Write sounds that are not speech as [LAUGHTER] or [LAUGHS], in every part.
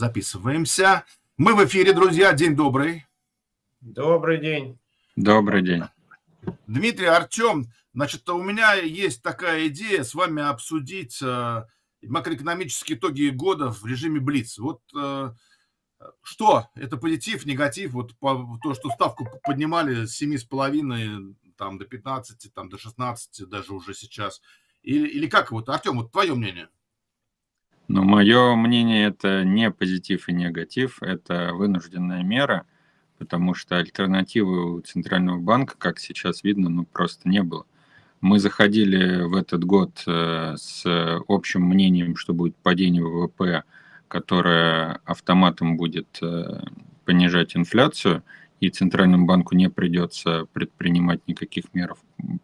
Записываемся. Мы в эфире, друзья. День добрый. Добрый день. Добрый день. Дмитрий, Артем, значит, у меня есть такая идея с вами обсудить э, макроэкономические итоги года в режиме Блиц. Вот э, что? Это позитив, негатив? Вот по, то, что ставку поднимали с 7,5 там, до 15, там, до 16 даже уже сейчас. Или, или как? Вот, Артем, вот твое мнение? Ну, мое мнение это не позитив и негатив, это вынужденная мера, потому что альтернативы у Центрального банка, как сейчас видно, ну просто не было. Мы заходили в этот год э, с общим мнением, что будет падение ВВП, которое автоматом будет э, понижать инфляцию, и Центральному банку не придется предпринимать никаких мер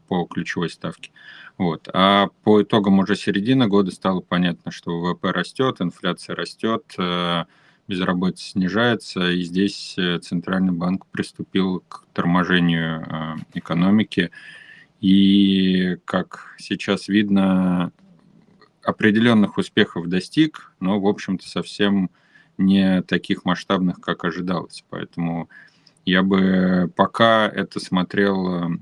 по ключевой ставке. Вот. А по итогам уже середины года стало понятно, что ВВП растет, инфляция растет, э, безработица снижается, и здесь э, Центральный банк приступил к торможению э, экономики. И, как сейчас видно, определенных успехов достиг, но, в общем-то, совсем не таких масштабных, как ожидалось. Поэтому я бы пока это смотрел,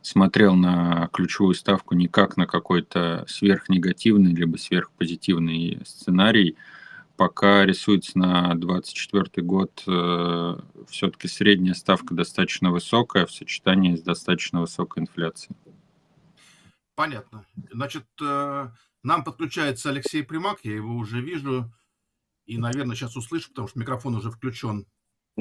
смотрел на ключевую ставку не как на какой-то сверхнегативный либо сверхпозитивный сценарий, пока рисуется на 2024 год э, все-таки средняя ставка достаточно высокая в сочетании с достаточно высокой инфляцией. Понятно. Значит, э, нам подключается Алексей Примак, я его уже вижу и, наверное, сейчас услышу, потому что микрофон уже включен.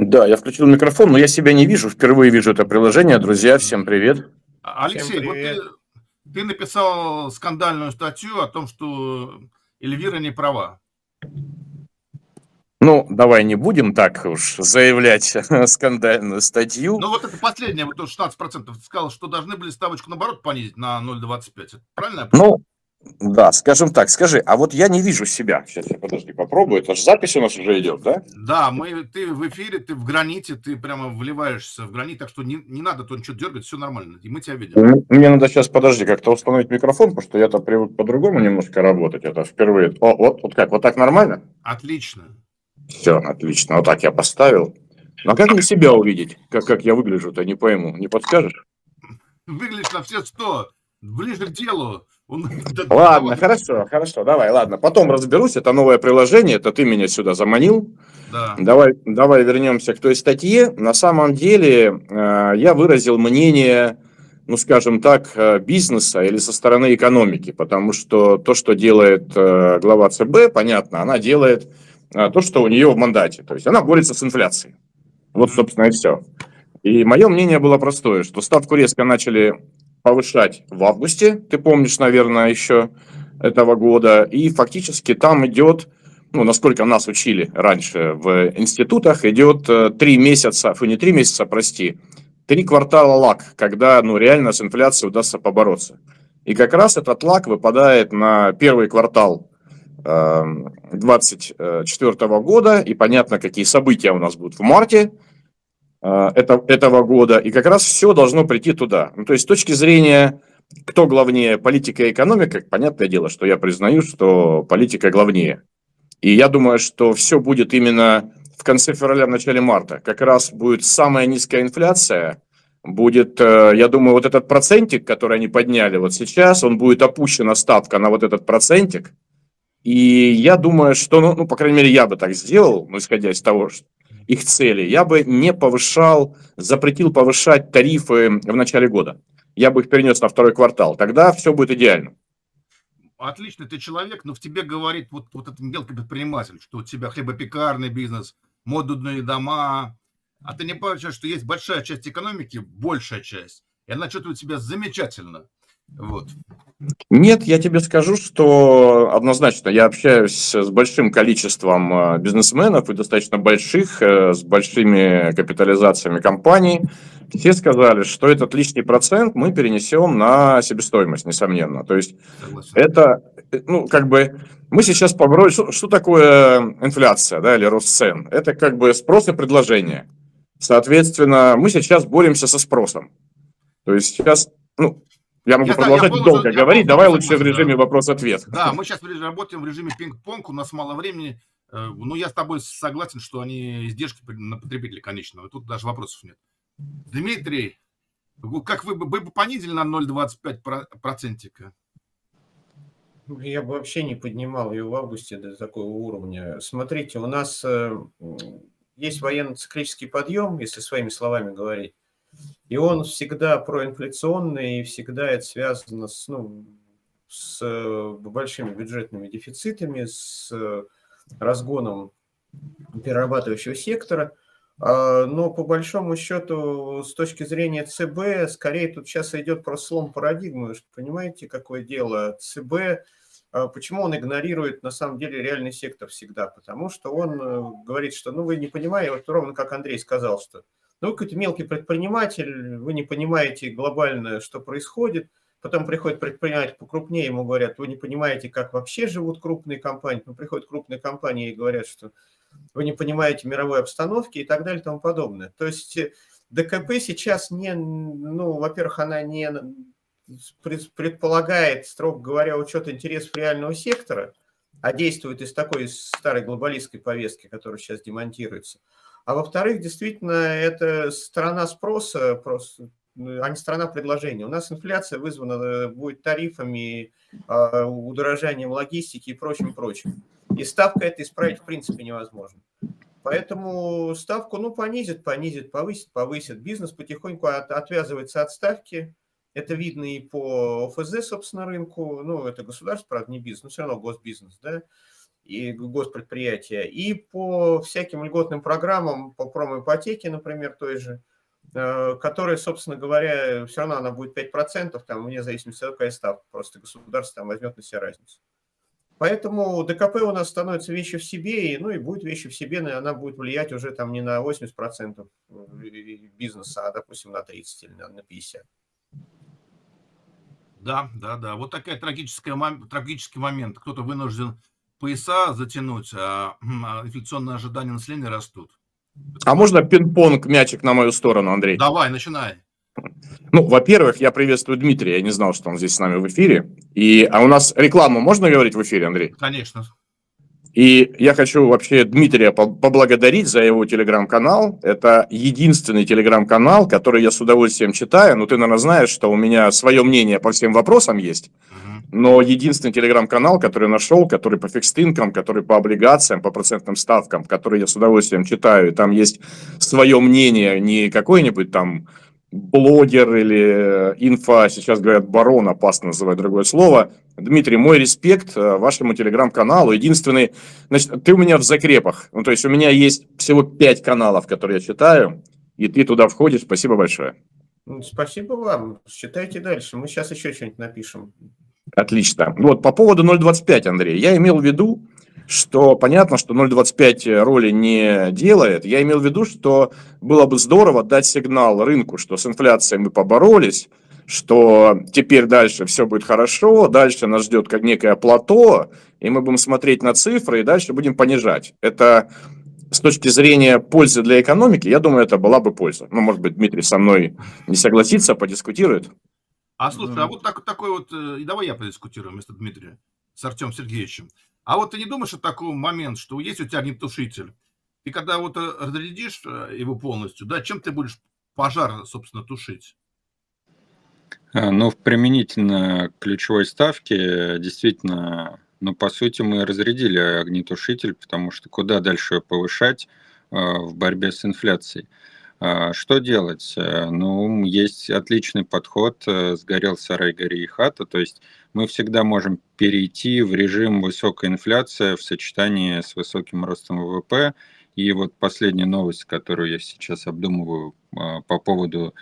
Да, я включил микрофон, но я себя не вижу. Впервые вижу это приложение. Друзья, всем привет. А, Алексей, всем привет. вот ты, ты написал скандальную статью о том, что Эльвира не права. Ну, давай не будем так уж заявлять [LAUGHS] скандальную статью. Ну, вот это последнее, вот то 16% сказал, что должны были ставочку, наоборот, понизить на 0,25. Правильно? Ну, да, скажем так, скажи, а вот я не вижу себя. Сейчас я подожди, попробую. Это же запись у нас уже идет, да? Да, мы, ты в эфире, ты в граните, ты прямо вливаешься в гранит, так что не, не надо то ничего дергать, все нормально, и мы тебя видим. Мне надо сейчас, подожди, как-то установить микрофон, потому что я-то привык по-другому немножко работать, это впервые. О, вот, вот как, вот так нормально? Отлично. Все, отлично, вот так я поставил. А как мне себя увидеть? Как, как я выгляжу-то, не пойму, не подскажешь? Выглядишь на все сто, ближе к делу. [LAUGHS] Ладно, хорошо, хорошо, давай, ладно. Потом разберусь, это новое приложение, это ты меня сюда заманил. Да. Давай, давай вернемся к той статье. На самом деле э, я выразил мнение, ну, скажем так, э, бизнеса или со стороны экономики, потому что то, что делает э, глава ЦБ, понятно, она делает то, что у нее в мандате. То есть она борется с инфляцией. Вот, собственно, и все. И мое мнение было простое, что ставку резко начали повышать в августе, ты помнишь, наверное, еще этого года, и фактически там идет, ну, насколько нас учили раньше в институтах, идет э, три месяца, фу, не три месяца, прости, три квартала лак, когда, ну, реально с инфляцией удастся побороться. И как раз этот лак выпадает на первый квартал 2024 э, года, и понятно, какие события у нас будут в марте, это, этого года, и как раз все должно прийти туда. Ну, то есть с точки зрения, кто главнее, политика и экономика, понятное дело, что я признаю, что политика главнее. И я думаю, что все будет именно в конце февраля, в начале марта. Как раз будет самая низкая инфляция, будет, э, я думаю, вот этот процентик, который они подняли вот сейчас, он будет опущена ставка на вот этот процентик. И я думаю, что, ну, ну по крайней мере, я бы так сделал, ну, исходя из того, что их цели, я бы не повышал, запретил повышать тарифы в начале года. Я бы их перенес на второй квартал. Тогда все будет идеально. Отлично, ты человек, но в тебе говорит вот, вот этот мелкий предприниматель, что у тебя хлебопекарный бизнес, модульные дома, а ты не понимаешь, что есть большая часть экономики, большая часть, и она чувствует себя замечательно. Вот. Нет, я тебе скажу, что однозначно я общаюсь с большим количеством э, бизнесменов и достаточно больших, э, с большими капитализациями компаний. Все сказали, что этот лишний процент мы перенесем на себестоимость, несомненно. То есть Согласен. это, ну, как бы, мы сейчас поборолись, что, что такое инфляция, да, или рост цен? Это как бы спрос и предложение. Соответственно, мы сейчас боремся со спросом. То есть сейчас, ну, я могу я продолжать знаю, долго говорить, давай лучше в режиме да. вопрос-ответ. Да, мы сейчас работаем в режиме пинг-понг, у нас мало времени. ну, я с тобой согласен, что они издержки на потребителя конечного. Тут даже вопросов нет. Дмитрий, как вы, вы бы понизили на 0,25 процентика? Я бы вообще не поднимал ее в августе до такого уровня. Смотрите, у нас э, есть военно-циклический подъем, если своими словами говорить, и он всегда проинфляционный, и всегда это связано с, ну, с э, большими бюджетными дефицитами, с э, разгоном перерабатывающего сектора. А, но по большому счету, с точки зрения ЦБ, скорее тут сейчас идет про слом парадигмы. Понимаете, какое дело? ЦБ а почему он игнорирует на самом деле реальный сектор всегда? Потому что он э, говорит, что ну вы не понимаете, вот ровно как Андрей сказал, что ну какой-то мелкий предприниматель, вы не понимаете глобально, что происходит, потом приходит предприниматель покрупнее, ему говорят, вы не понимаете, как вообще живут крупные компании, потом приходят крупные компании и говорят, что вы не понимаете мировой обстановки и так далее и тому подобное. То есть э, ДКП сейчас не, ну, во-первых, она не предполагает, строго говоря, учет интересов реального сектора, а действует из такой старой глобалистской повестки, которая сейчас демонтируется. А во-вторых, действительно, это сторона спроса, просто, а не сторона предложения. У нас инфляция вызвана э, будет тарифами, а, удорожанием логистики и прочим, прочим. И ставка это исправить в принципе невозможно. Поэтому ставку, ну, понизит, понизит, повысит, повысит. Бизнес потихоньку от, отвязывается от ставки, это видно и по ОФЗ, собственно, рынку. Ну, это государство, правда, не бизнес, но все равно госбизнес, да, и госпредприятия. И по всяким льготным программам, по промоипотеке, например, той же, э, которая, собственно говоря, все равно она будет 5%, там, вне зависимости от какая ставка, просто государство там возьмет на себя разницу. Поэтому ДКП у нас становится вещью в себе, и, ну и будет вещью в себе, но она будет влиять уже там не на 80% бизнеса, а, допустим, на 30 или на 50%. Да, да, да. Вот такая трагическая, трагический момент. Кто-то вынужден пояса затянуть, а, а инфляционные ожидания населения растут. А можно пинг-понг мячик на мою сторону, Андрей? Давай, начинай. Ну, во-первых, я приветствую Дмитрия. Я не знал, что он здесь с нами в эфире. И, а у нас рекламу можно говорить в эфире, Андрей? Конечно. И я хочу вообще Дмитрия поблагодарить за его телеграм-канал. Это единственный телеграм-канал, который я с удовольствием читаю. Ну, ты, наверное, знаешь, что у меня свое мнение по всем вопросам есть. Но единственный телеграм-канал, который нашел, который по фикстинкам, который по облигациям, по процентным ставкам, который я с удовольствием читаю. И там есть свое мнение, не какой-нибудь там блогер или инфа, сейчас говорят барон, опасно называть другое слово. Дмитрий, мой респект э, вашему телеграм-каналу. Единственный, значит, ты у меня в закрепах. Ну, то есть у меня есть всего пять каналов, которые я читаю, и ты туда входишь. Спасибо большое. Спасибо вам. Читайте дальше. Мы сейчас еще что-нибудь напишем. Отлично. Вот по поводу 0.25, Андрей. Я имел в виду, что понятно, что 0.25 роли не делает. Я имел в виду, что было бы здорово дать сигнал рынку, что с инфляцией мы поборолись, что теперь дальше все будет хорошо, дальше нас ждет как некое плато, и мы будем смотреть на цифры и дальше будем понижать. Это с точки зрения пользы для экономики, я думаю, это была бы польза. Ну, может быть, Дмитрий со мной не согласится, подискутирует. А слушай, а вот так, такой вот, э, и давай я подискутирую вместо Дмитрия с Артем Сергеевичем. А вот ты не думаешь, что такой момент, что есть у тебя огнетушитель, и когда вот э, разрядишь э, его полностью, да, чем ты будешь пожар, собственно, тушить? Ну, в применительно ключевой ставке действительно, ну, по сути, мы разрядили огнетушитель, потому что куда дальше повышать в борьбе с инфляцией? А, что делать? Э, ну, есть отличный подход э, «сгорел сарай, гори и хата», то есть мы всегда можем перейти в режим высокой инфляции в сочетании с высоким ростом ВВП. И вот последняя новость, которую я сейчас обдумываю а, по поводу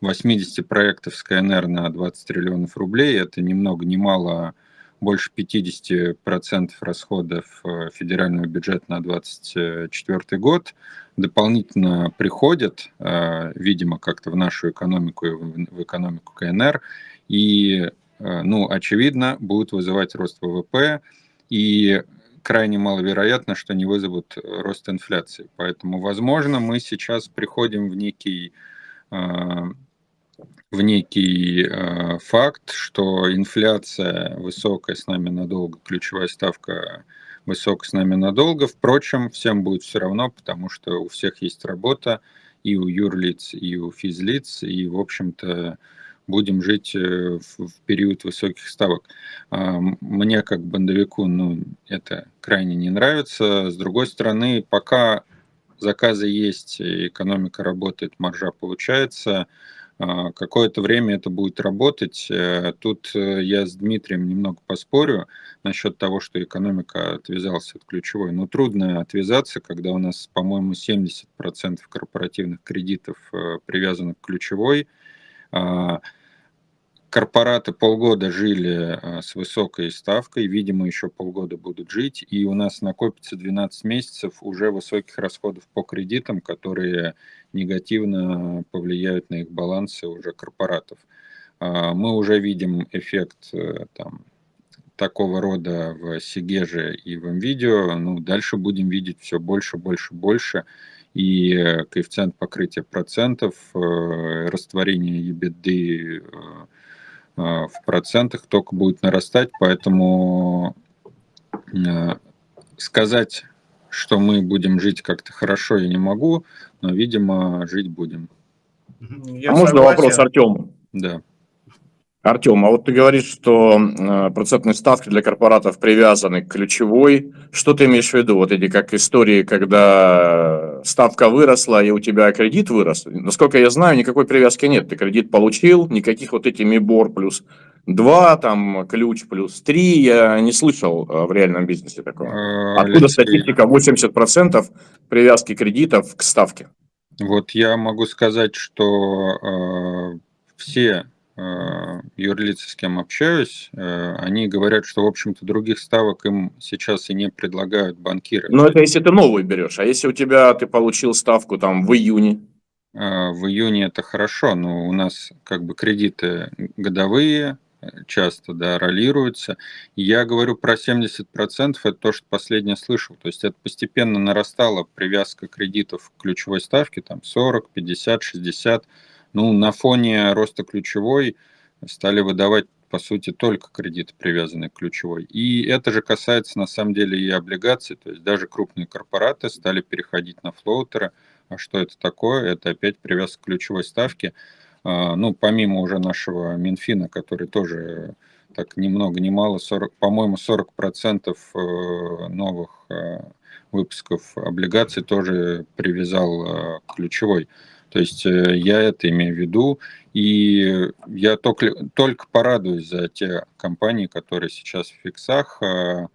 80 проектов Skyner на 20 триллионов рублей, это ни много ни мало больше 50% расходов э, федерального бюджета на 2024 год дополнительно приходят, э, видимо, как-то в нашу экономику и в экономику КНР, и, э, ну, очевидно, будут вызывать рост ВВП, и крайне маловероятно, что не вызовут рост инфляции. Поэтому, возможно, мы сейчас приходим в некий в некий э, факт, что инфляция высокая с нами надолго, ключевая ставка высок с нами надолго. Впрочем, всем будет все равно, потому что у всех есть работа, и у юрлиц, и у физлиц, и, в общем-то, будем жить э, в, период высоких ставок. А, мне, как бандовику, ну, это крайне не нравится. С другой стороны, пока заказы есть, экономика работает, маржа получается, какое-то время это будет работать. Э, тут э, я с Дмитрием немного поспорю насчет того, что экономика отвязалась от ключевой. Но трудно отвязаться, когда у нас, по-моему, 70% корпоративных кредитов э, привязаны к ключевой. Корпораты полгода жили а, с высокой ставкой, видимо, еще полгода будут жить, и у нас накопится 12 месяцев уже высоких расходов по кредитам, которые негативно повлияют на их балансы уже корпоратов. А, мы уже видим эффект э, там, такого рода в Сигеже и в МВидео. Ну, дальше будем видеть все больше, больше, больше. И э, коэффициент покрытия процентов, э, растворение EBITDA в процентах только будет нарастать, поэтому сказать что мы будем жить как-то хорошо, я не могу, но, видимо, жить будем. Я а согласен. можно вопрос Артему? Да. Артем, а вот ты говоришь, что э, процентные ставки для корпоратов привязаны к ключевой. Что ты имеешь в виду? Вот эти как истории, когда ставка выросла и у тебя кредит вырос. Насколько я знаю, никакой привязки нет. Ты кредит получил, никаких вот эти МИБОР плюс 2, там ключ плюс 3. Я не слышал э, в реальном бизнесе такого. А, Откуда статистика 80% привязки кредитов к ставке? Вот я могу сказать, что э, все юрлицы, с кем общаюсь, э, они говорят, что, в общем-то, других ставок им сейчас и не предлагают банкиры. Но это если ты новую берешь, а если у тебя ты получил ставку там в июне? Э, в июне это хорошо, но у нас как бы кредиты годовые, часто, да, ролируются. Я говорю про 70%, это то, что последнее слышал. То есть это постепенно нарастала привязка кредитов к ключевой ставке, там 40, 50, 60 ну, на фоне роста ключевой стали выдавать по сути, только кредиты, привязанные к ключевой. И это же касается, на самом деле, и облигаций. То есть даже крупные корпораты стали переходить на флоутеры. А что это такое? Это опять привязка к ключевой ставке. А, ну, помимо уже нашего Минфина, который тоже так ни много ни мало, 40, по-моему, 40% э, новых э, выпусков облигаций тоже привязал э, к ключевой. То есть э, я это имею в виду, и я только, только порадуюсь за те компании, которые сейчас в фиксах. А,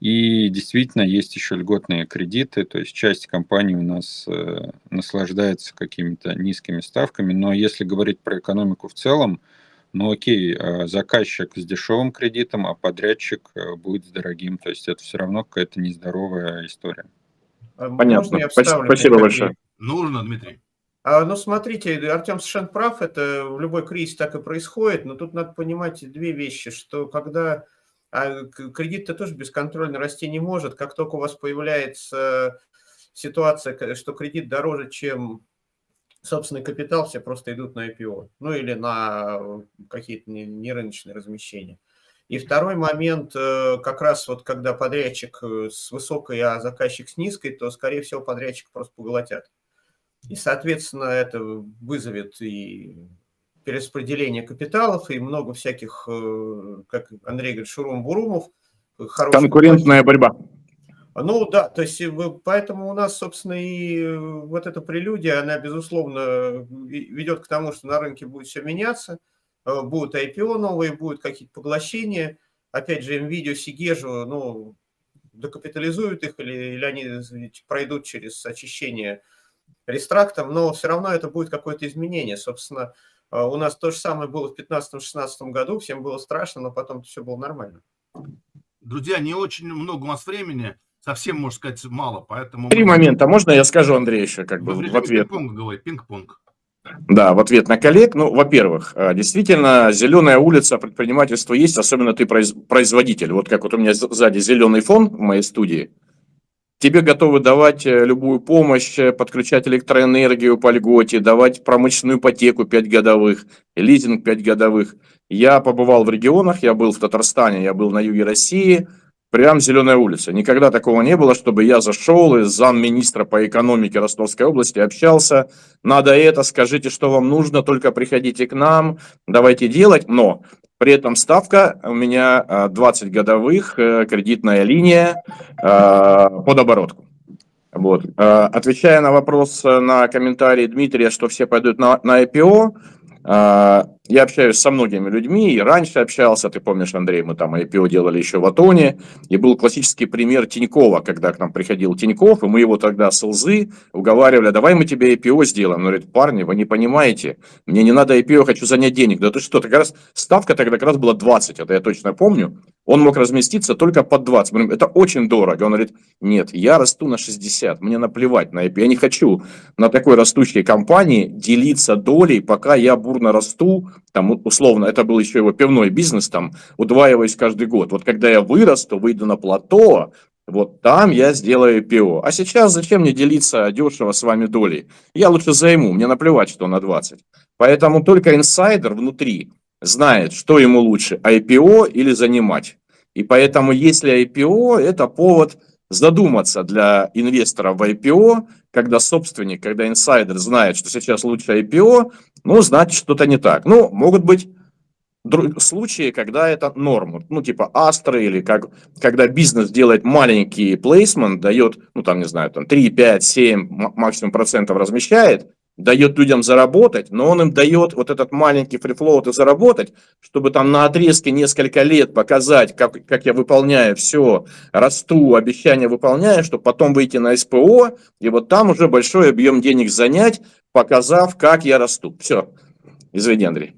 и действительно есть еще льготные кредиты, то есть часть компаний у нас э, наслаждается какими-то низкими ставками, но если говорить про экономику в целом, ну окей, а, заказчик с дешевым кредитом, а подрядчик э, будет с дорогим, то есть это все равно какая-то нездоровая история. А Понятно, спасибо большое. Нужно, Дмитрий. А, ну, смотрите, Артем совершенно прав, это в любой кризис так и происходит, но тут надо понимать две вещи, что когда а кредит-то тоже бесконтрольно расти не может, как только у вас появляется ситуация, что кредит дороже, чем собственный капитал, все просто идут на IPO, ну или на какие-то нерыночные размещения. И второй момент, э, как раз вот когда подрядчик э, с высокой, а заказчик с низкой, то, скорее всего, подрядчик просто поглотят. И, соответственно, это вызовет и перераспределение капиталов, и много всяких, э, как Андрей говорит, шурум-бурумов. Конкурентная борьба. Ну да, то есть поэтому у нас, собственно, и э, вот эта прелюдия, она, безусловно, ведет к тому, что на рынке будет все меняться, э, будут IPO новые, будут какие-то поглощения. Опять же, NVIDIA, Сигежу, ну, докапитализуют их или, или они пройдут через очищение рестрактом, но все равно это будет какое-то изменение. Собственно, э, у нас то же самое было в 2015-2016 году, всем было страшно, но потом все было нормально. Друзья, не очень много у нас времени, совсем, можно сказать, мало, поэтому... Три мы... момента, можно я скажу, Андрей, еще как бы в ответ? Пинг-понг говорит, пинг-понг. Да, в ответ на коллег. Ну, во-первых, э, действительно, зеленая улица предпринимательства есть, особенно ты производитель. Вот как вот у меня сзади зеленый фон в моей студии – Тебе готовы давать э, любую помощь, э, подключать электроэнергию по льготе, давать промышленную ипотеку 5 годовых, лизинг 5 годовых. Я побывал в регионах, я был в Татарстане, я был на юге России. Прям зеленая улица. Никогда такого не было, чтобы я зашел и замминистра по экономике Ростовской области общался. Надо это, скажите, что вам нужно, только приходите к нам, давайте делать. Но при этом ставка у меня 20 годовых, э, кредитная линия э, под оборотку. Вот. Э, отвечая на вопрос, на комментарий Дмитрия, что все пойдут на, на IPO, я общаюсь со многими людьми, и раньше общался, ты помнишь, Андрей, мы там IPO делали еще в Атоне, и был классический пример Тинькова, когда к нам приходил Тиньков, и мы его тогда с ЛЗы уговаривали, давай мы тебе IPO сделаем. Он говорит, парни, вы не понимаете, мне не надо IPO, хочу занять денег. Да ты что, как раз ставка тогда как раз была 20, это я точно помню. Он мог разместиться только под 20. Мы говорим, это очень дорого. Он говорит, нет, я расту на 60, мне наплевать на IPO. Я не хочу на такой растущей компании делиться долей, пока я бурно расту, там условно, это был еще его пивной бизнес, там, удваиваясь каждый год. Вот когда я вырасту, выйду на плато, вот там я сделаю ПО. А сейчас зачем мне делиться дешево с вами долей? Я лучше займу, мне наплевать, что на 20. Поэтому только инсайдер внутри знает, что ему лучше, IPO или занимать. И поэтому, если IPO, это повод задуматься для инвестора в IPO, когда собственник, когда инсайдер знает, что сейчас лучше IPO, ну, значит, что-то не так. Ну, могут быть случаи, когда это норма, ну, типа Astra или как, когда бизнес делает маленький плейсмент, дает, ну, там, не знаю, там 3, 5, 7 максимум процентов размещает, дает людям заработать, но он им дает вот этот маленький фрифлоут и заработать, чтобы там на отрезке несколько лет показать, как, как я выполняю все, расту, обещания выполняю, чтобы потом выйти на СПО, и вот там уже большой объем денег занять, показав, как я расту. Все. Извини, Андрей.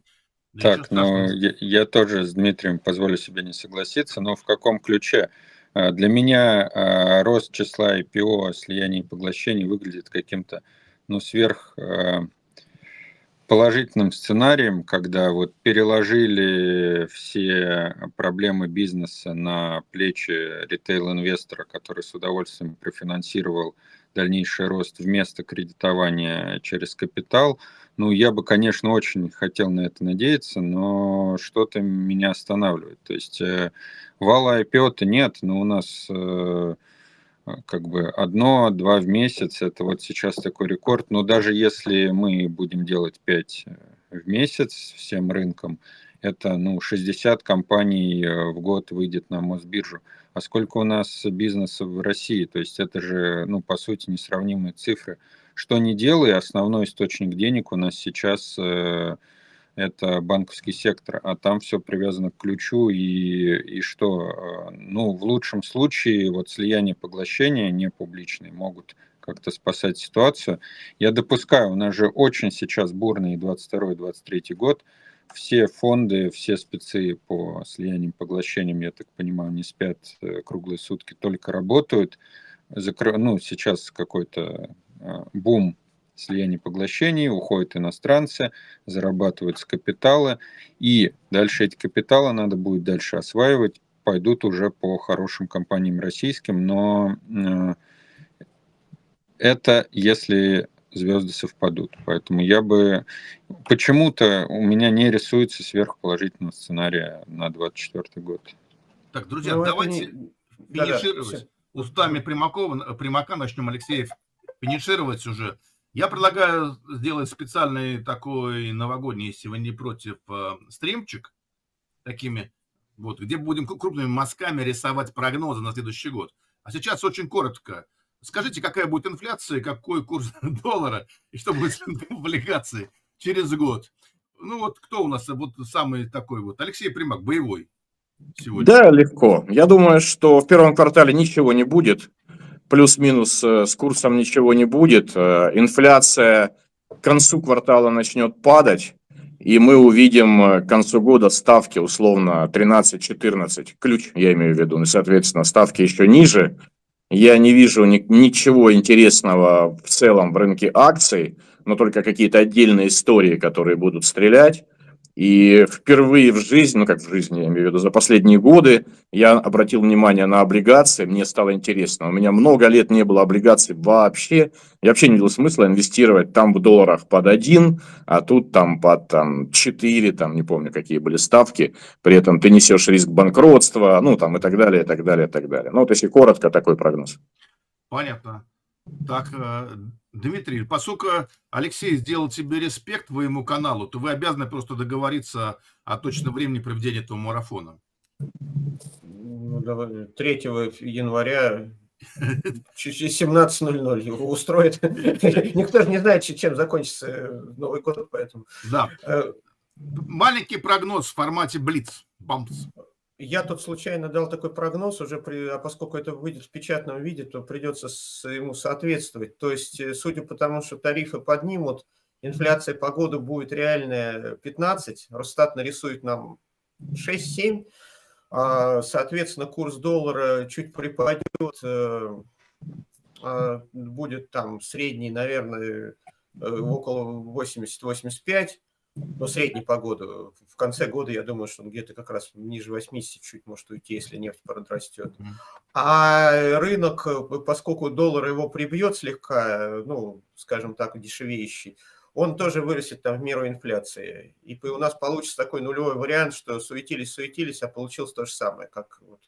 Так, ну я, я тоже с Дмитрием позволю себе не согласиться, но в каком ключе? А, для меня а, рост числа IPO, слияний и поглощений выглядит каким-то ну, сверх э, положительным сценарием, когда вот переложили все проблемы бизнеса на плечи ритейл-инвестора, который с удовольствием профинансировал дальнейший рост вместо кредитования через капитал. Ну, я бы, конечно, очень хотел на это надеяться, но что-то меня останавливает. То есть э, вала IPO-то нет, но у нас э, как бы одно-два в месяц, это вот сейчас такой рекорд. Но даже если мы будем делать 5 э, в месяц всем рынком, это ну, 60 компаний э, в год выйдет на Мосбиржу. А сколько у нас бизнеса в России? То есть это же, ну, по сути, несравнимые цифры. Что не делай, основной источник денег у нас сейчас э, это банковский сектор, а там все привязано к ключу и, и что, а, ну, в лучшем случае вот слияние поглощения не публичные могут как-то спасать ситуацию. Я допускаю, у нас же очень сейчас бурный 22-23 год, все фонды, все спецы по слияниям, поглощениям, я так понимаю, не спят э, круглые сутки, только работают. Закр... Ну, сейчас какой-то а, бум слияние поглощений, уходят иностранцы, зарабатываются капиталы, и дальше эти капиталы надо будет дальше осваивать, пойдут уже по хорошим компаниям российским, но э, это если звезды совпадут. Поэтому я бы... Почему-то у меня не рисуется сверхположительного сценария на 24 год. Так, друзья, ну, давайте не... финишировать. Да, да, Устами Примакова, Примака начнем, Алексеев, финишировать уже. Я предлагаю сделать специальный такой новогодний, если вы не против, э, стримчик такими, вот, где будем крупными мазками рисовать прогнозы на следующий год. А сейчас очень коротко. Скажите, какая будет инфляция, какой курс [LAUGHS] доллара и что будет с облигацией через год? Ну вот кто у нас вот самый такой вот? Алексей Примак, боевой сегодня. Да, легко. Я думаю, что в первом квартале ничего не будет плюс-минус э, с курсом ничего не будет. Э, инфляция к концу квартала начнет падать, и мы увидим э, к концу года ставки условно 13-14, ключ я имею в виду, и, соответственно, ставки еще ниже. Я не вижу ни, ничего интересного в целом в рынке акций, но только какие-то отдельные истории, которые будут стрелять. И впервые в жизни, ну как в жизни, я имею в виду, за последние годы я обратил внимание на облигации, мне стало интересно. У меня много лет не было облигаций вообще. Я вообще не видел смысла инвестировать там в долларах под один, а тут там под там, 4, там не помню какие были ставки. При этом ты несешь риск банкротства, ну там и так далее, и так далее, и так далее. Ну вот если коротко, такой прогноз. Понятно. Так, э, Дмитрий, поскольку Алексей сделал тебе респект твоему каналу, то вы обязаны просто договориться о точном времени проведения этого марафона. 3 января [LAUGHS] 17.00 его устроит. [LAUGHS] Никто же не знает, чем закончится Новый год, поэтому... Да. Э, Маленький прогноз в формате Блиц. Бампс. Я тут случайно дал такой прогноз, уже при, а поскольку это выйдет в печатном виде, то придется с, ему соответствовать. То есть, э, судя по тому, что тарифы поднимут, инфляция по году будет реальная 15, Росстат нарисует нам 6-7, а, соответственно, курс доллара чуть припадет, э, а, будет там средний, наверное, э, около 80-85, но средний по году. В конце года, я думаю, что он где-то как раз ниже 80 чуть может уйти, если нефть подрастет. А рынок, поскольку доллар его прибьет слегка, ну, скажем так, дешевеющий, он тоже вырастет там в меру инфляции. И у нас получится такой нулевой вариант, что суетились, суетились, а получилось то же самое, как вот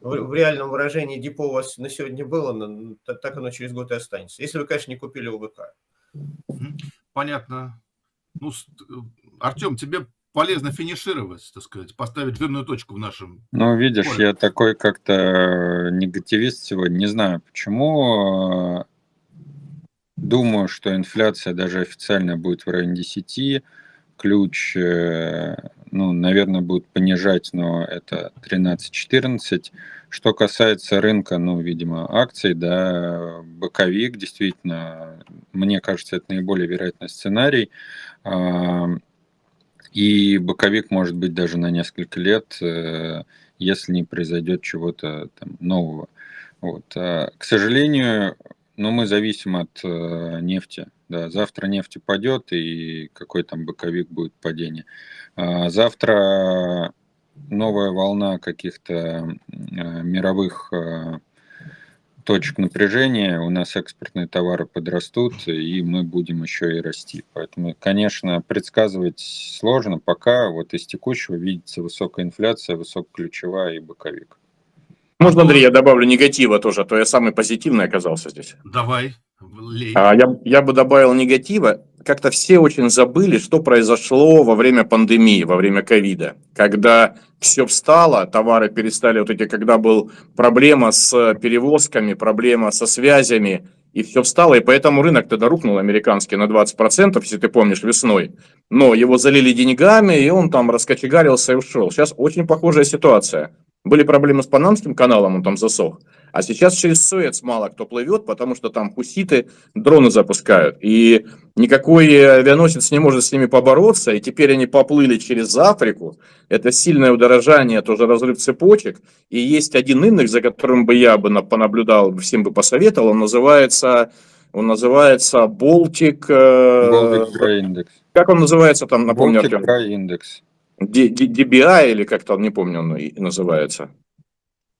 в реальном выражении депо у вас на сегодня было, так оно через год и останется. Если вы, конечно, не купили ОВК. Понятно. Ну, э, Артем, тебе полезно финишировать, так сказать, поставить жирную точку в нашем... Ну, видишь, поле. я такой как-то э, негативист сегодня, не знаю почему. Э, думаю, что инфляция даже официально будет в районе 10, ключ, ну, наверное, будет понижать, но это 13-14. Что касается рынка, ну, видимо, акций, да, боковик, действительно, мне кажется, это наиболее вероятный сценарий. И боковик может быть даже на несколько лет, э, если не произойдет чего-то там нового. Вот. А, к сожалению, но ну, мы зависим от э, нефти. Да, завтра нефть упадет, и какой там боковик будет падение. А завтра новая волна каких-то э, мировых точек напряжения, у нас экспортные товары подрастут, и мы будем еще и расти. Поэтому, конечно, предсказывать сложно, пока вот из текущего видится высокая инфляция, высокоключевая и боковик. Можно, Андрей, я добавлю негатива тоже, а то я самый позитивный оказался здесь. Давай. А, я, я бы добавил негатива. Как-то все очень забыли, что произошло во время пандемии, во время ковида, когда все встало, товары перестали, вот эти, когда был проблема с перевозками, проблема со связями, и все встало, и поэтому рынок тогда рухнул американский на 20%, если ты помнишь, весной. Но его залили деньгами, и он там раскочегарился и ушел. Сейчас очень похожая ситуация. Были проблемы с Панамским каналом, он там засох. А сейчас через Суэц мало кто плывет, потому что там хуситы дроны запускают. И никакой авианосец не может с ними побороться. И теперь они поплыли через Африку. Это сильное удорожание, тоже разрыв цепочек. И есть один индекс, за которым бы я бы понаблюдал, всем бы посоветовал. Он называется, он называется Baltic... Э, Baltic Dry Index. Как он называется там, напомню, Baltic Артем? Dry Index. DBI или как-то, не помню, он называется.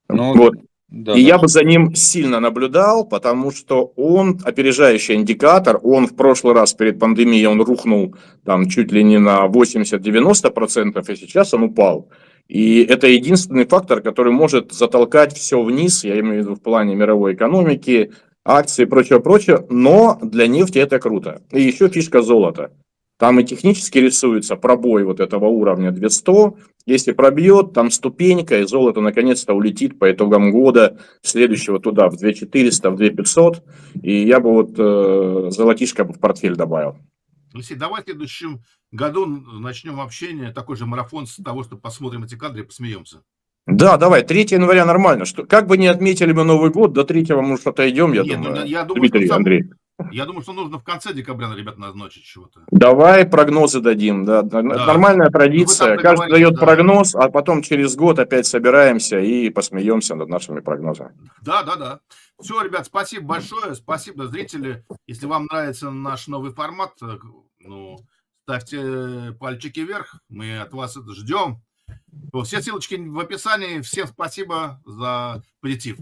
Ну, вот. Да, и да. я бы за ним сильно наблюдал, потому что он опережающий индикатор, он в прошлый раз перед пандемией он рухнул там чуть ли не на 80-90%, и сейчас он упал. И это единственный фактор, который может затолкать все вниз, я имею в виду в плане мировой экономики, акции и прочее, прочее, но для нефти это круто. И еще фишка золота. Там и технически рисуется пробой вот этого уровня 200. Если пробьет, там ступенька, и золото наконец-то улетит по итогам года следующего туда, в 2400, в 2500. И я бы вот э, золотишко в портфель добавил. Алексей, давай в следующем году начнем общение, такой же марафон с того, что посмотрим эти кадры и посмеемся. Да, давай, 3 января нормально. Что, как бы не отметили мы Новый год, до 3 мы что отойдем, я Нет, ну, думаю. Я думаю, Дмитрий, сам... Андрей. Я думаю, что нужно в конце декабря, ребят, назначить чего-то. Давай прогнозы дадим. Да. да. Нормальная традиция. Каждый дает да. прогноз, а потом через год опять собираемся и посмеемся над нашими прогнозами. Да, да, да. Все, ребят, спасибо большое. Спасибо, зрители. Если вам нравится наш новый формат, э, ну, ставьте пальчики вверх, мы от вас это ждем. Все ссылочки в описании. Всем спасибо за позитив.